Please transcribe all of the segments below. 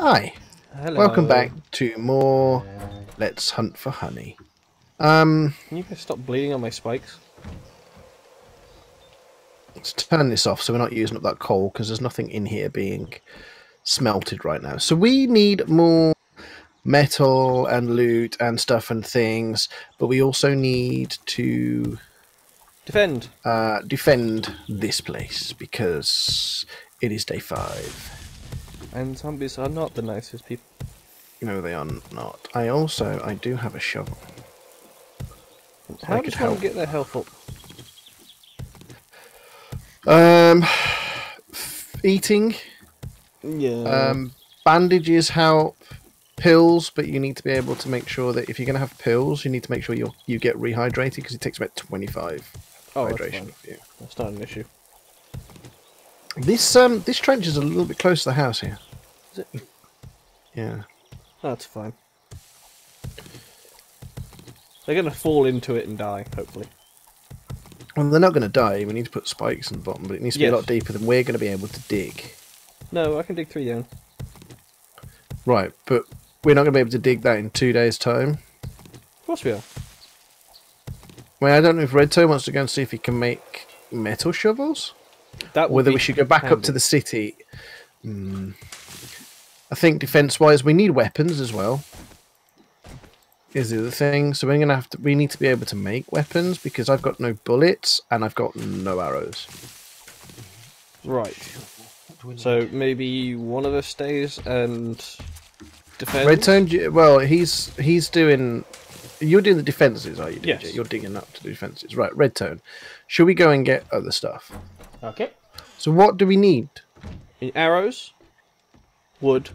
Hi, Hello. welcome back to more Let's Hunt for Honey. Um, Can you guys stop bleeding on my spikes? let's turn this off so we're not using up that coal because there's nothing in here being smelted right now. So we need more metal and loot and stuff and things, but we also need to Defend. uh, defend this place because it is day five. And zombies are not the nicest people. No, they are not. I also I do have a shovel. How I could does one help. get their health up? Um, eating. Yeah. Um, bandages help. Pills, but you need to be able to make sure that if you're going to have pills, you need to make sure you you get rehydrated because it takes about 25 oh, that's fine. you. That's not an issue. This um this trench is a little bit close to the house here. Is it? Yeah. That's fine. They're gonna fall into it and die, hopefully. Well, they're not going to die. We need to put spikes in the bottom, but it needs to be a lot deeper than we're going to be able to dig. No, I can dig three down. Right, but we're not going to be able to dig that in two days' time. Of course we are. Well, I don't know if Red Tone wants to go and see if he can make metal shovels. That whether be we should go back up to the city. Hmm. I think defense-wise, we need weapons as well. Is the other thing. So we're gonna have to. We need to be able to make weapons because I've got no bullets and I've got no arrows. Right. What do we So maybe one of us stays and defends. Red Tone. Well, he's he's doing. You're doing the defenses, are you? DJ? Yes. You're digging up to the defenses, right? Red Tone. Should we go and get other stuff? Okay. So what do we need? Arrows, wood.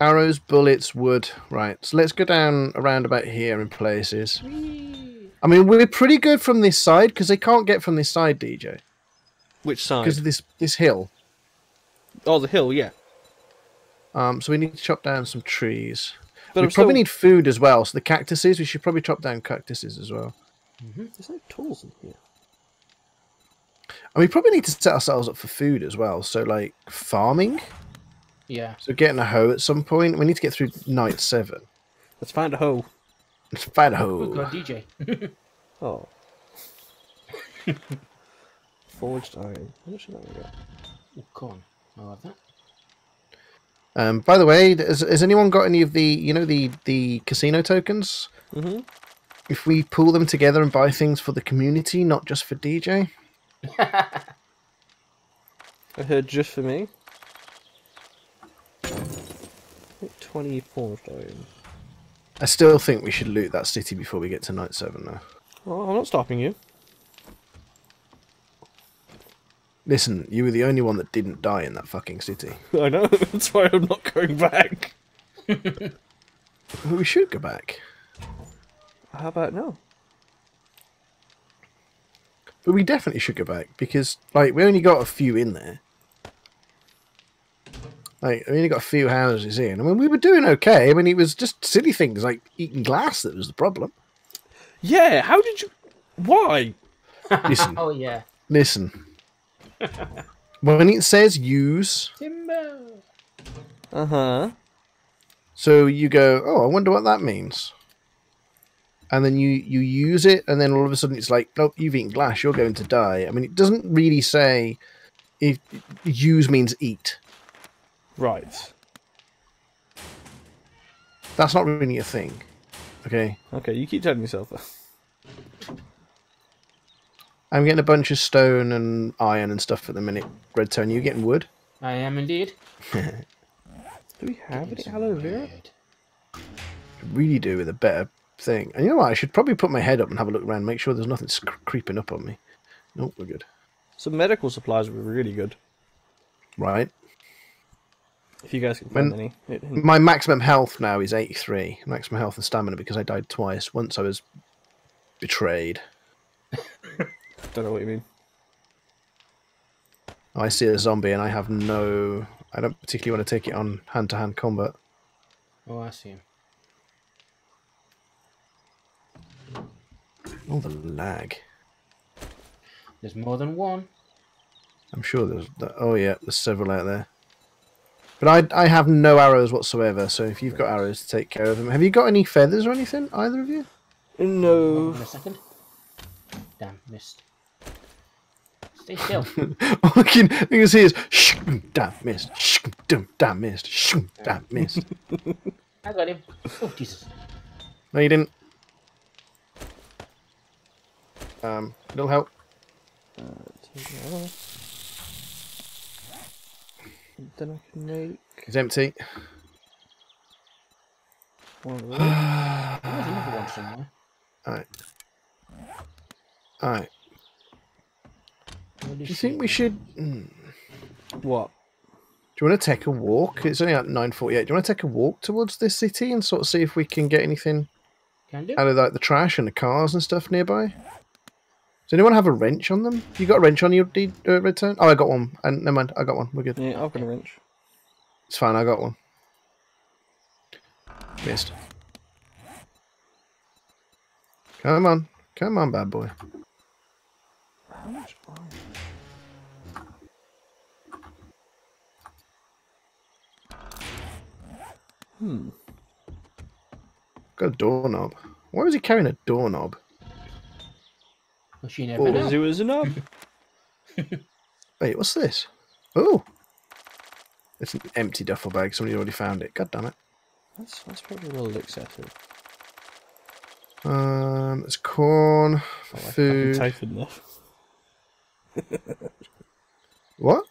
Arrows, bullets, wood. Right. So let's go down around about here in places. I mean, we're pretty good from this side because they can't get from this side, DJ, Which side? because of this this hill. Oh, the hill. Yeah. Um, so we need to chop down some trees. But we I'm probably still- need food as well. So the cactuses, we should probably chop down cactuses as well. There's no tools in here. And we probably need to set ourselves up for food as well. So like farming. Yeah. So getting a hoe at some point. We need to get through night seven. Let's find a hoe. Let's find a We've got. DJ. Oh. Forged iron. How much of that we got? oh, corn. I'll have that. Um, by the way, has, has anyone got any of the you know the the casino tokens? Mm-hmm. If we pull them together and buy things for the community, not just for DJ. I heard just for me. Twenty forged iron. I still think we should loot that city before we get to night seven though. Well, I'm not stopping you. Listen, you were the only one that didn't die in that fucking city. I know. That's why I'm not going back. We should go back. How about no? But we definitely should go back because like we only got a few in there. Like we only got a few houses in. I mean we were doing okay. I mean it was just silly things like eating glass that was the problem. Yeah. How did you? Why? Listen, Oh, yeah. listen. when it says use, Timber. Uh huh. so you go, Oh, I wonder what that means. And then you, you use it and then all of a sudden it's like, Nope, you've eaten glass, you're going to die. I mean it doesn't really say if use means eat. Right. That's not really a thing. Okay. Okay. You keep telling yourself that. I'm getting a bunch of stone and iron and stuff at the minute. Red Tone, you getting wood? I am indeed. Do we have any aloe vera? Really do with a better thing. And you know what? I should probably put my head up and have a look around, make sure there's nothing creeping up on me. Nope, we're good. Some medical supplies be really good Right. if you guys can find When- any. My maximum health now is 83. Maximum health and stamina because I died twice. Once I was betrayed. Don't know what you mean. I see a zombie and I have no. I don't particularly want to take it on hand to hand combat. Oh, I see him. Oh, the lag. There's more than one. I'm sure there's. Oh, yeah, there's several out there. But I I have no arrows whatsoever. So if you've got arrows to take care of them, have you got any feathers or anything? Either of you? No. In a second. Damn, missed. Stay still. All I can, I can see is shh, damn missed, shh, dum, damn missed, shh, damn missed. I got him. Oh, Jesus. No, you didn't. Um, it'll help. Take that off. Then I can make It's empty. one of those. There's another one somewhere. Alright. Alright. Where Do you think we should? hmm, what? Do you want to take a walk? It's only at nine forty-eight. Do you want to take a walk towards this city and sort of see if we can get anything Can do. out of like the trash and the cars and stuff nearby? Does anyone have a wrench on them? You got a wrench on your deed, uh, return? Oh, I got one. And never mind, I got one. We're good. Yeah, I've got a wrench. It's fine. I got one. Missed. Come on, come on, bad boy. How much? Hmm. Got a doorknob. Why was he carrying a doorknob? Well, she never Oh, know. Because it was enough. Wait, what's this? Oh, it's an empty duffel bag. Somebody already found it. God damn it. That's that's probably little excessive. Um, it's corn, Oh, I fucking food. enough. What?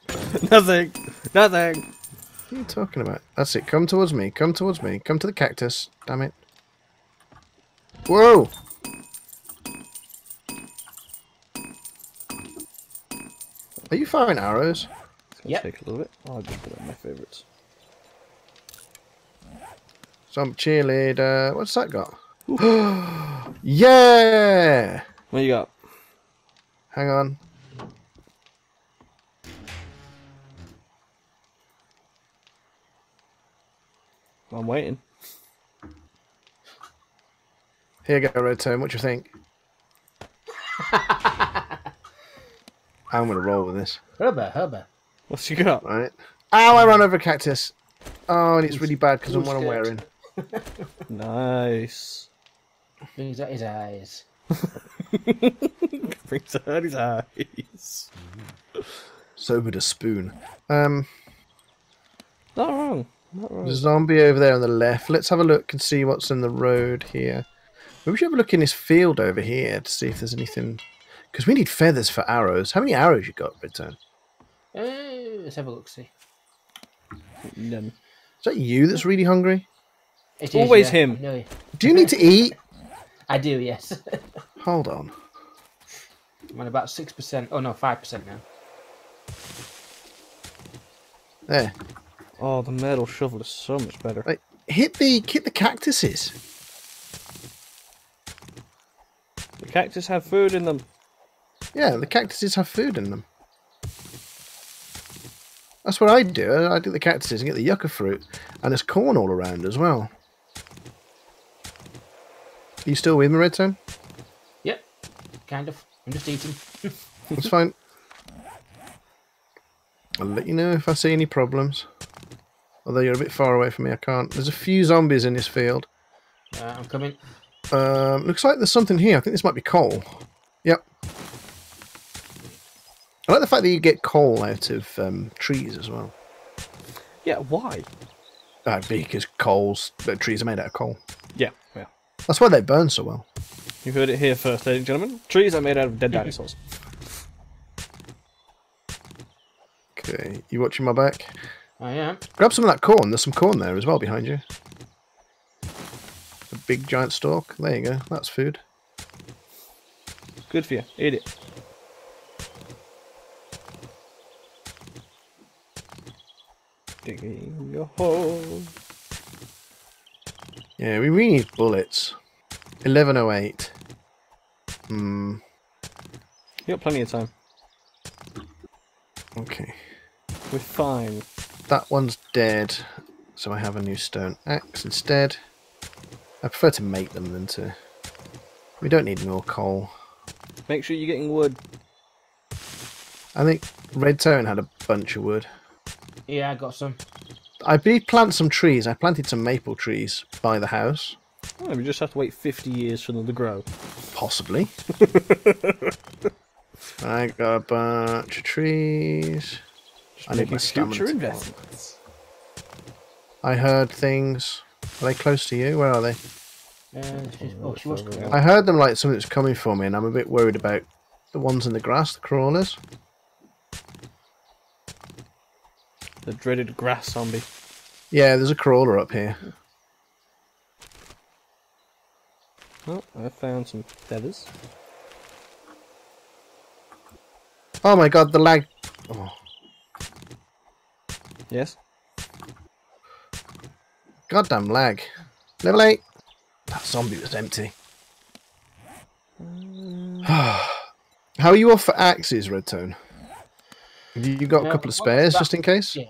Nothing. Nothing. What are you talking about? That's it. Come towards me. Come towards me. Come to the cactus. Damn it. Whoa! Are you firing arrows? It's gonna take a little bit. I'll just put it on my favourites. Some cheerleader. What's that got? yeah! What you got? Hang on. I'm waiting. Here you go, Red Tone. What do you think? I'm gonna roll with this. Hubba, hubba. What's you got? Right. Ow! I ran over a cactus. Oh, and it's really bad because of who's what I'm wearing. Nice. Brings out his eyes. Brings out his eyes. So with a spoon. Um, Not wrong. Not wrong. there's a zombie over there on the left. Let's have a look and see what's in the road here. Maybe we should have a look in this field over here to see if there's anything. Because we need feathers for arrows. How many arrows you got, Return? Uh, let's have a look. See. None. Is that you that's really hungry? It is, Always yeah. him. I know. Do you need to eat? I do. Yes. Hold on. I'm on about six percent. Oh no, five percent now. There. Oh, the metal shovel is so much better. Right. Hit the hit the cactuses. The cactus have food in them. Yeah, the cactuses have food in them. That's what I do. I do the cactuses and get the yucca fruit, and there's corn all around as well. Are you still with me, Red Tone? Yep. Kind of. I'm just eating. That's fine. I'll let you know if I see any problems. Although you're a bit far away from me, I can't. There's a few zombies in this field. Uh, I'm coming. Um, looks like there's something here. I think this might be coal. I like the fact that you get coal out of um, trees as well. Yeah, why? Uh, because coals, uh, trees are made out of coal. Yeah, yeah. That's why they burn so well. You heard it here first, ladies and gentlemen. Trees are made out of dead dinosaurs. Okay, you watching my back? I am. Grab some of that corn. There's some corn there as well behind you. A big giant stalk. There you go. That's food. Good for you. Eat it. Digging your hole. Yeah, we really need bullets. 1108. Hmm. You got plenty of time. Okay. We're fine. That one's dead. So I have a new stone axe instead. I prefer to make them than to. We don't need more coal. Make sure you're getting wood. I think Red Tone had a bunch of wood. Yeah, I got some. I did plant some trees. I planted some maple trees by the house, Oh, we just have to wait 50 years for them to grow. possibly. I got a bunch of trees. Just I need my making stamina future investments. I heard things. Are they close to you? Where are they? Uh, oh, she was further cool. out. I heard them like something's coming for me, and I'm a bit worried about the ones in the grass, the crawlers. The dreaded grass zombie. Yeah, there's a crawler up here. Oh, I found some feathers. Oh my god, the lag. Oh, Yes. goddamn lag. Level 8. That zombie was empty. How are you off for axes, Red Tone? Have you got a couple of spares just in case? Yeah,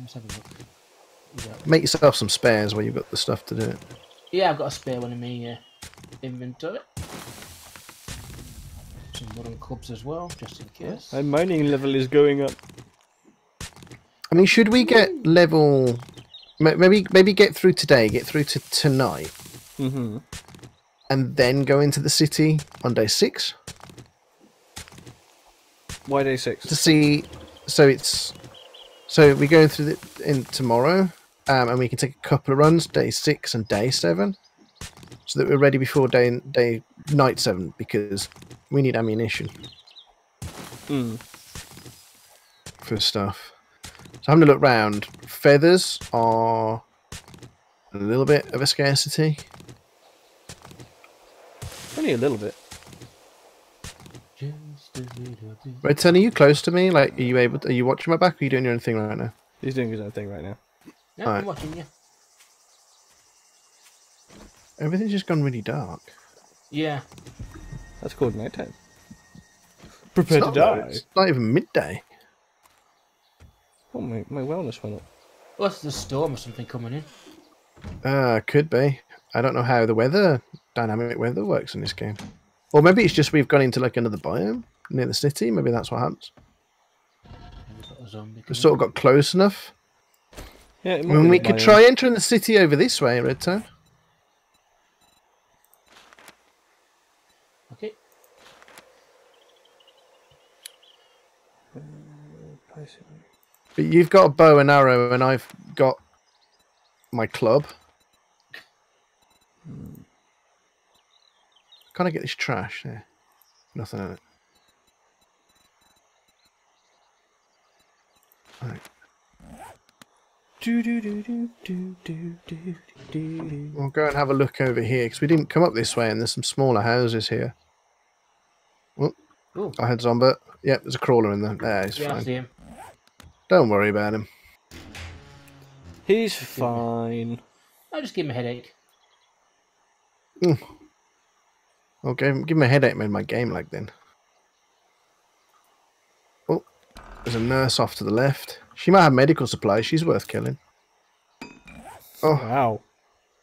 Let's have a look. Yeah. Make yourself some spares where you've got the stuff to do it. Yeah, I've got a spare one in my uh, inventory. Some wooden clubs as well, just in case. My mining level is going up. I mean, should we get level? Maybe maybe get through today, get through to tonight, Mm-hmm. and then go into the city on day six Why day six? to see. So it's so we're going through the, in tomorrow, um, and we can take a couple of runs, day six and day seven, so that we're ready before day day night seven because we need ammunition Hmm. for stuff. So having a look round, feathers are a little bit of a scarcity. Only a little bit. Just a little bit. Red Tone, are you close to me? Like, are you able? To, are you watching my back? Or are you doing your own thing right now? He's doing his own thing right now. Yeah, Alright. I'm watching you. Everything's just gone really dark. Yeah. That's called nighttime. Prepare It's to not, though, die. It's not even midday. Oh, my, my wellness went up. What's the storm or something coming in? Uh, could be. I don't know how the weather, dynamic weather works in this game. Or maybe it's just we've gone into like another biome near the city. Maybe that's what happens. We've got a zombie We've coming sort of got close enough. Yeah, it I might mean, we could try entering the city over this way, Red Tone. Okay. Uh, but you've got a bow and arrow, and I've got my club. Hmm. Can I get this trash there? Nothing in it. Alright. We'll go and have a look over here because we didn't come up this way and there's some smaller houses here. Oh, Ooh. I had Zomba. Yep, there's a crawler in there. There, he's yeah, fine. Don't worry about him. He's fine. I'll just give him a headache. Mm. Okay, give him a headache made my game like then. There's a nurse off to the left. She might have medical supplies. She's worth killing. Oh, Wow.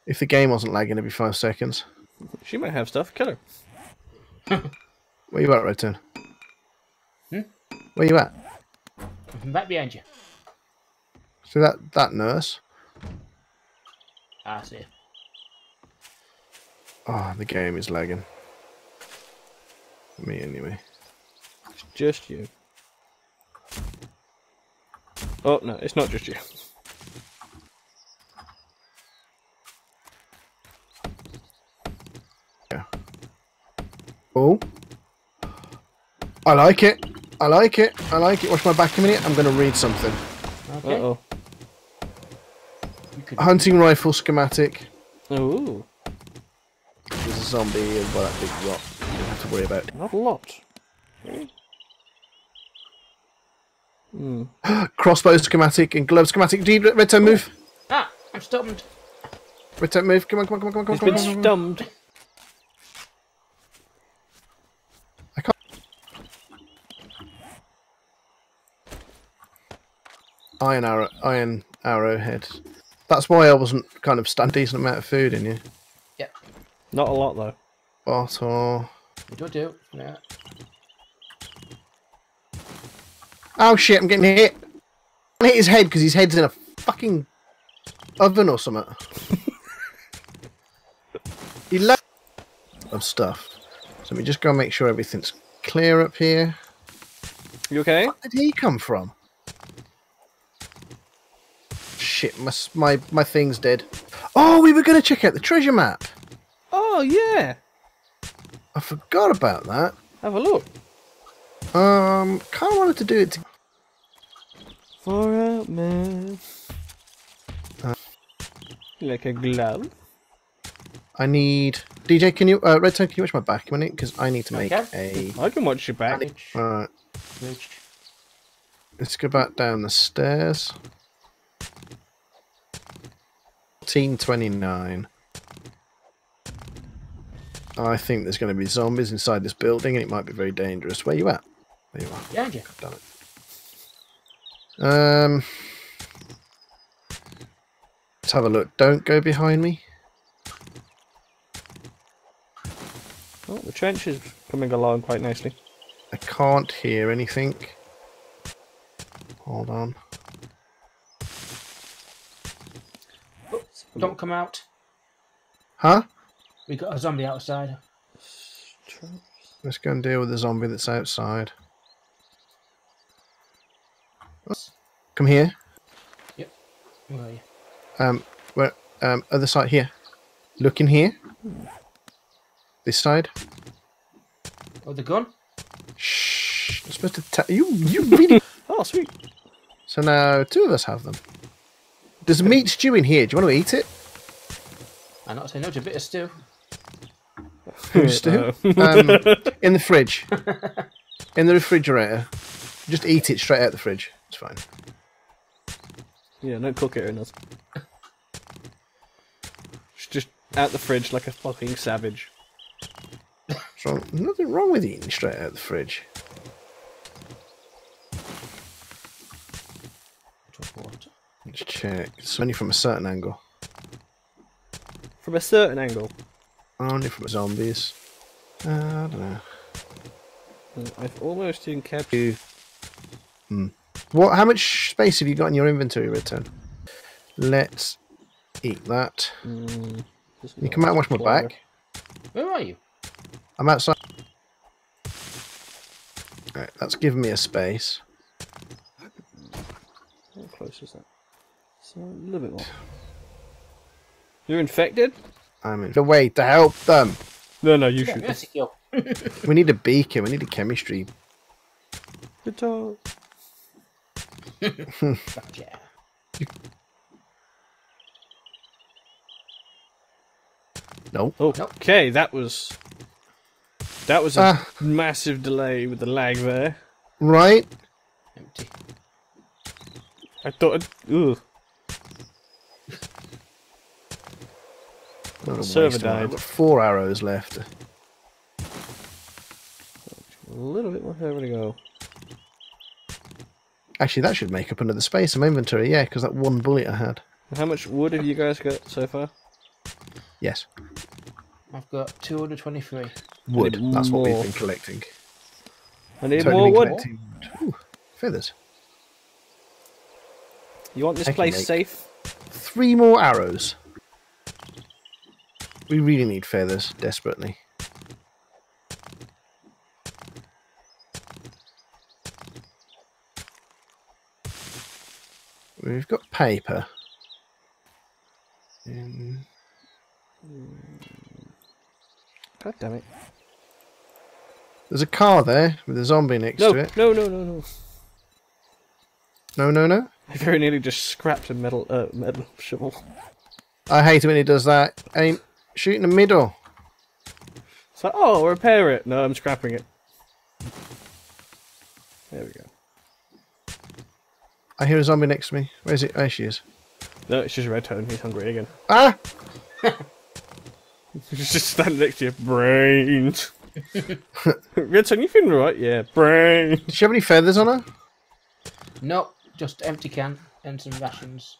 if the game wasn't lagging every five seconds. She might have stuff. Kill her. Where you at, Red Tone? Hmm? Where you at? I'm back behind you. See that that nurse? Ah, I see him. Oh, the game is lagging. Me anyway. It's just you. Oh, no, it's not just you. Oh. I like it. I like it. I like it. Watch my back a minute. I'm going to read something. Okay. Uh-oh. Hunting rifle schematic. Ooh, There's a zombie and by that big rock. You don't have to worry about. not a lot. Crossbow schematic and glove schematic. Do you, Red Tone, move. Ah, I'm stunned. Red Tone, move. Come on, come on, come on, come on, come on. been Come on. stumped. I can't. Iron arrow, iron arrowhead. That's why I wasn't kind of stand decent amount of food in you. Not a lot, though. Bottle. You do do. Yeah. Oh shit! I'm getting hit. I hit his head because his head's in a fucking oven or something. he left of stuff. So let me just go and make sure everything's clear up here. You okay? Where did he come from? Shit, my my my thing's dead. Oh, we were going to check out the treasure map. Oh yeah. I forgot about that. Have a look. Um, kind of wanted to do it. Far a man. Uh. like a glove. I need DJ. Can you, uh, Red Tone? Can you watch my back a minute? Because I need to make Okay. a. I can watch your back. Alright, Bridge. let's go back down the stairs. 1429. I think there's going to be zombies inside this building and it might be very dangerous. Where you at? There you are. Behind you. Damn it. Um, let's have a look. Don't go behind me. Oh, the trench is coming along quite nicely. I can't hear anything. Hold on. Don't come out. Huh? We got a zombie outside. Let's go and deal with the zombie that's outside. Come here. Where are you? Um, where? Um, other side here. Look in here. This side. Oh, the gun? Shh. I'm supposed to tell you. You really. Oh, sweet. so now two of us have them. There's meat stew in here. Do you want to eat it? I'm not saying no to a bit of stew. Who's stew? um, in the fridge. In the refrigerator. Just eat it straight out the fridge. It's fine. Yeah, don't cook it or nothing. It's just out the fridge like a fucking savage. Wrong? Nothing wrong with eating straight out the fridge. Let's check. It's only from a certain angle. From a certain angle. Only from zombies. Uh, I don't know. I've almost encapsulated. You. What? How much space have you got in your inventory, Return? Let's eat that. Mm, Can you come out and watch my flower. back? Where are you? I'm outside. Right, that's given me a space. How close is that? So a little bit more. You're infected? I'm in the way to help them. No, no, you Yeah, shoot. We need a beacon. We need a chemistry. Good job. Gotcha. Nope. Oh, Nope. okay, that was that was a Ah. massive delay with the lag there. Right? Empty. I thought, it- ugh, server waste of- I've died. got four arrows left. a little bit more further to go. Actually, that should make up another space in my inventory. Yeah, because that one bullet I had. How much wood have you guys got so far? Yes. I've got 223. Wood. need That's what we've been collecting. I need Totally more wood. Ooh, feathers. You want this I place safe? Three more arrows. We really need feathers, desperately. We've got paper. Um, God damn it! there's a car there with a zombie next No, to it. no, no, no, no! No, no, no. I very nearly just scrapped a metal, uh, metal shovel. I hate it when he does that. Aim, shoot in the middle. It's like, oh, repair it. No, I'm scrapping it. There we go. I hear a zombie next to me. Where's it? There she is. No, it's just red tone. He's hungry again. Ah! He's just standing next to you. Brains. red tone, you feeling right? Yeah, brains. Does she have any feathers on her? Nope, just empty can and some rations.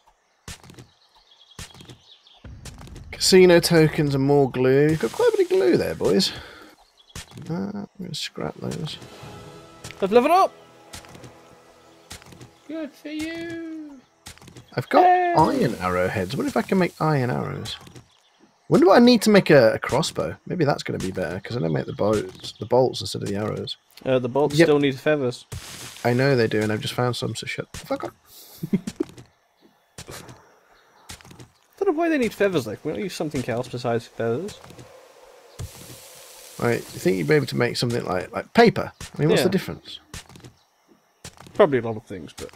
Casino tokens and more glue. You've got quite a bit of glue there, boys. Uh, I'm going to scrap those. I've leveled up. Good for you. I've got Hey. iron arrowheads. What if I can make iron arrows? Wonder what I need to make a, a crossbow. Maybe that's going to be better because I don't make the bolts, the bolts instead of the arrows. Uh, the bolts Yep. still need feathers. I know they do, and I've just found some. So shut the fuck up. don't know why they need feathers. Like, we don't use something else besides feathers. Right? You think you'd be able to make something like like paper? I mean, what's Yeah. the difference? Probably a lot of things, but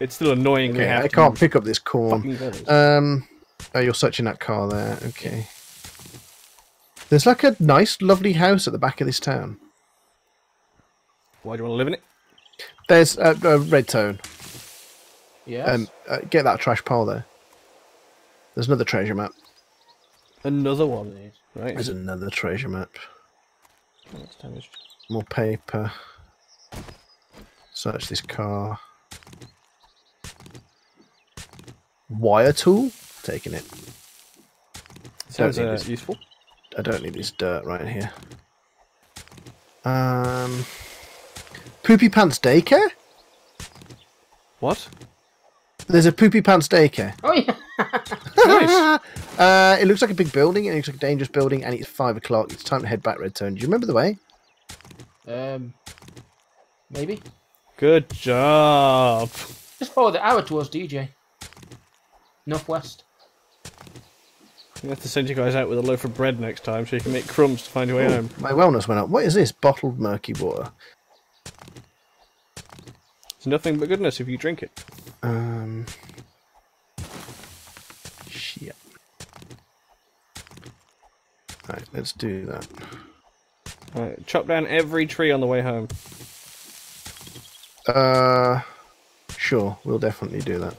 it's still annoying. Okay, I can't pick up this corn. Um, oh, you're searching that car there. Okay. There's like a nice, lovely house at the back of this town. why do you want to live in it? There's a, a red tone. Yes. Um, uh, get that trash pile there. There's another treasure map. Another one, right? There's another treasure map. More paper. Search this car. Wire tool? Taking it. Sounds need uh, this. useful. I don't need this dirt right here. Um, Poopy Pants Daycare? What? There's a Poopy Pants Daycare. oh yeah. Nice. uh, it looks like a big building. It looks like a dangerous building, and it's five o'clock. It's time to head back, Red Tone. Do you remember the way? Um. Maybe. Good job. Just follow the arrow towards DJ. Northwest. You have to send you guys out with a loaf of bread next time so you can make crumbs to find your way home. My wellness went up. What is this? Bottled murky water. It's nothing but goodness if you drink it. Um. Shit. Right, let's do that. Right, chop down every tree on the way home. Uh, sure, we'll definitely do that.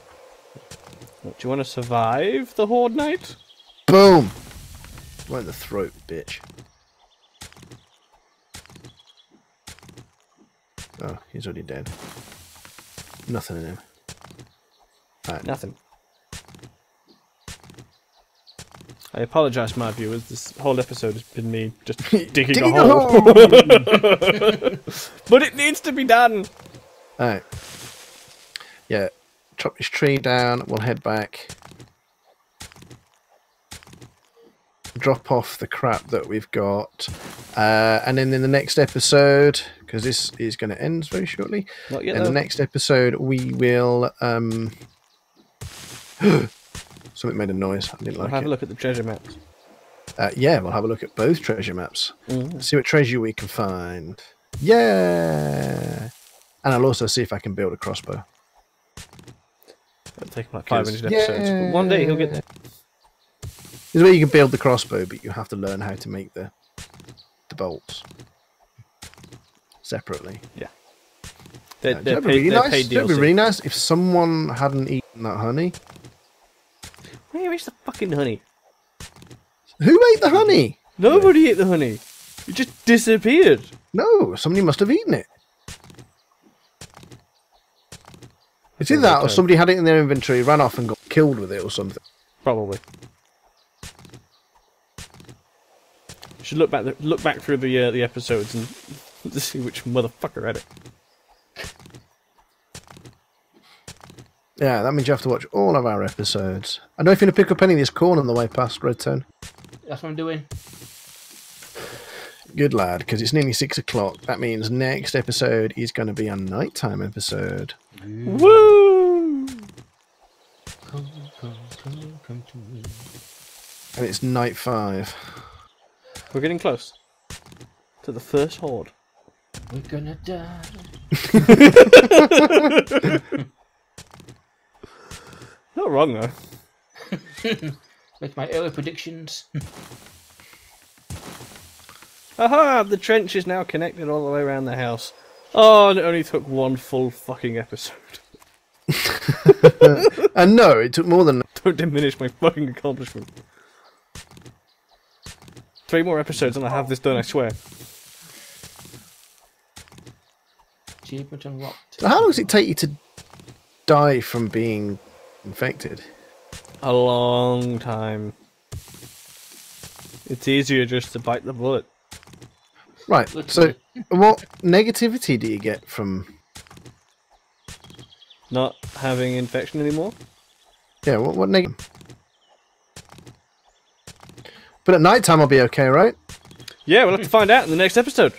Do you want to survive the Horde Night? Boom! Right in the throat, bitch. Oh, he's already dead. Nothing in him. Right, Nothing. I apologise, my viewers. This whole episode has been me just digging, Digging a a hole. hole! but it needs to be done. Alright. Yeah, chop this tree down. We'll head back. Drop off the crap that we've got. Uh, and then in the next episode, because this is going to end very shortly, Not yet. in the next episode, we will. Um... Something made a noise. I didn't We'll like have it. a look at the treasure maps. Uh, yeah, we'll have a look at both treasure maps. Mm. See what treasure we can find. Yeah! And I'll also see if I can build a crossbow. It'll take him like 500 'Cause- episodes. But one day he'll get there. This is where you can build the crossbow, but you have to learn how to make the the bolts separately. They're, Uh, they're that'd be paid, really they're nice. paid That'd be really nice if someone hadn't eaten that honey. Where is the fucking honey? Who ate the honey? Nobody ate the honey. It just disappeared. No, somebody must have eaten it. It's either that or somebody had it in their inventory, ran off and got killed with it or something. Probably. Should look back look back through the uh, the episodes and to see which motherfucker had it. Yeah, that means you have to watch all of our episodes. I don't know if you're going to pick up any of this corn on the way past Red Tone. That's what I'm doing. Good lad, because it's nearly six o'clock. That means next episode is going to be a nighttime episode. Woo! Come, come, come, come to me. And it's night five. We're getting close to the first horde. We're gonna die. Not wrong though. Make my early predictions. Aha! The trench is now connected all the way around the house. Oh, and it only took one full fucking episode. And no, it took more than. Don't diminish my fucking accomplishment. Three more episodes and I have this done, I swear. Achievement unlocked. So how long does it take you to die from being infected? A long time. It's easier just to bite the bullet. Right. So, what negativity do you get from? Not having infection anymore. Yeah, what, what negative? But at night time I'll be okay, right? Yeah, we'll have to find out in the next episode.